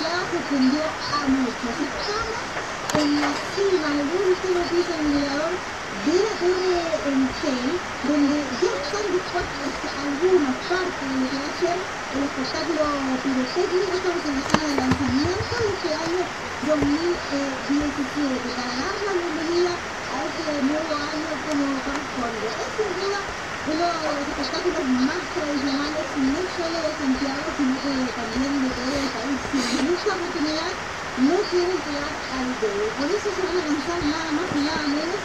demasiado, sorprendió a muchos. Estamos en la cima, en el último piso del mirador de la torre en Shell, donde ya están dispuestos algunas partes de lo que va a ser el espectáculo pirotécnico. Estamos en la zona de lanzamiento de este año 2017 para dar la bienvenida a este nuevo año como corresponde. Es sin duda uno de los espectáculos más tradicionales, no solo de Santiago, sino que también de todo el país. Sin mucha oportunidad no quieren quedar al dedo. Por eso se van a lanzar nada más y nada menos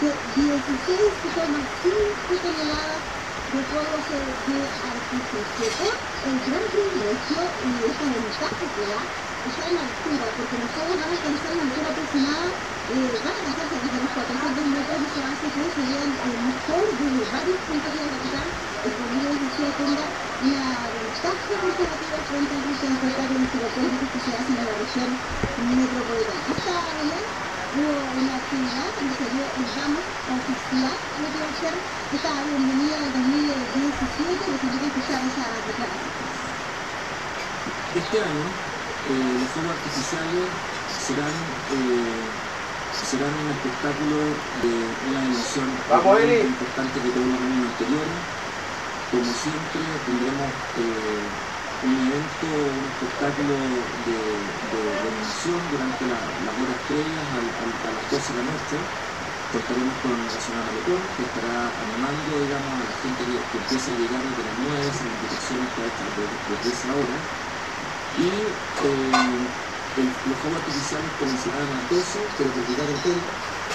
que 16,5 toneladas de fuegos de artificio por el gran privilegio y esta ventaja que da está en la altura, porque fuegos van a alcanzar la altura aproximada, eh, van a alcanzarse desde los 400 metros y se hace que serían el mejor de varios puntos de la capital, el promedio de ciudad tenga una ventaja comparativa frente al resto de espectáculos pirotécnicos que se hacen en la región metropolitana. Esta mañana hubo una actividad donde se dio el ramos oficial de lo que va a ser esta bienvenida del 2017, les invito a escuchar esa declaración. Este año eh, los fuegos artificiales serán, eh, serán un espectáculo de una dimensión importante que todos los años anteriores. Como siempre tendremos eh, un evento, un espectáculo de, de, emoción durante la- las horas previas a las 12 de la noche. Contaremos con la señora Malecón, que estará animando digamos, a la gente que, que empieza a llegar desde las 9, esa invitación está hecha desde, esa hora. Y eh, el- los fuegos artificiales comenzarán a las 12, pero por llegar al hotel,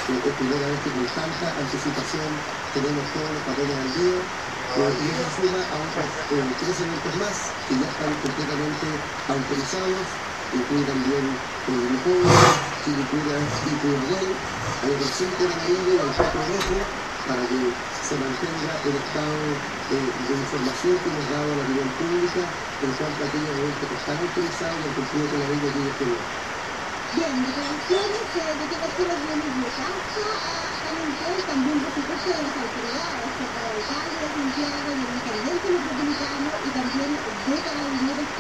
eh, es primera vez que con tanta anticipación tenemos todos los papeles al día. Eh, y eso suma a otros eh, tres eventos más que ya están completamente autorizados, incluye también el Grupo, Chilicuras y Puyagüel, hay otros cinco en amarillo el cuatro rojo para que se mantenga el estado eh, de información que hemos dado a la opinión pública en cuanto a aquellos eventos que están autorizados y el cumplido la ley de que no. Bien, eh, de que personas vienen de a anunciar también por supuesto de las autoridades, el alcalde de Santiago y el intendente metropolitano y también de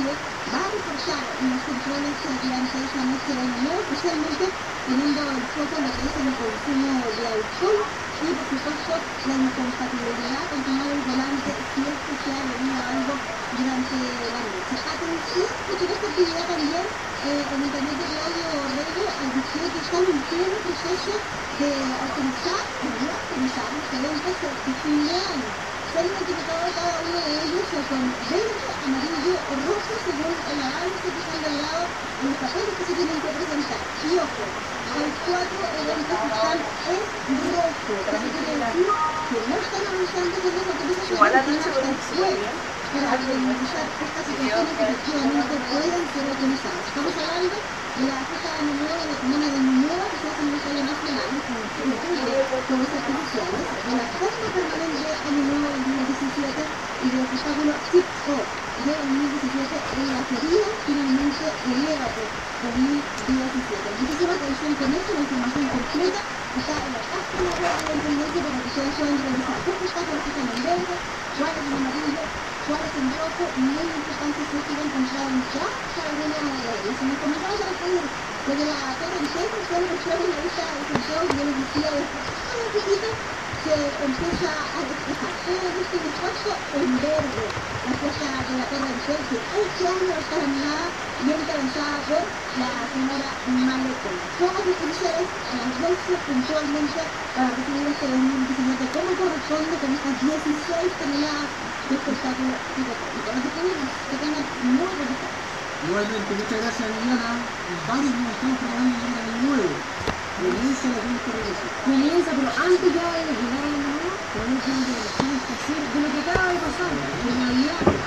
va a reforzar controles eh, durante esa noche de nuevo, especialmente teniendo el foco en lo que es consumo de alcohol y por supuesto la incompatibilidad con tomar el volante si es que se ha venido algo durante la noche. Atención, porque esta actividad también eh, el intendente Claudio Reyes advirtió que están en pleno proceso de autorizar, de no autorizar los eventos han identificado cada uno de ellos eh, con verde, amarillo o rojo según el avance que logrado en los papeles que se tienen que presentar. Y ojo, hay cuatro eventos que están en rojo. Eso quiere decir que no están avanzando con las autorizaciones el jueves para estas situaciones que efectivamente puedan ser. Estamos hablando de la de Nuevo de que se hace en el Estadio Nacional, que incluye fuegos artificiales, de la forma permanente de Año Nuevo 2017 y del espectáculo Hip Hop de 2017 en la Florida, finalmente Elévate 2017. Muchísima atención con esto, la información completa está en la página web de la Intendencia para que ustedes puedan revisar qué espectáculos están en verde, cuáles en amarillo, cuáles en rojo, muy importante si que lo encontraron ya cada uno de ellos. Y nos comentamos a despedir desde la Torre Eiffel, que son los juegos de la vista de después de un se empieza a despejar. Todo esto dispuesto en verde. La de la Torre que este año animada y encabezada por la señora Malecón. Fuegos artificiales a las 12 puntualmente para recibir este 2017 como corresponde con estas 16 toneladas de espectáculo que muy buenas. Igualmente, muchas gracias Liliana. Varios nos estamos preparando el año nuevo. Comienza la antes ya a la que hacer de lo que acaba de pasar.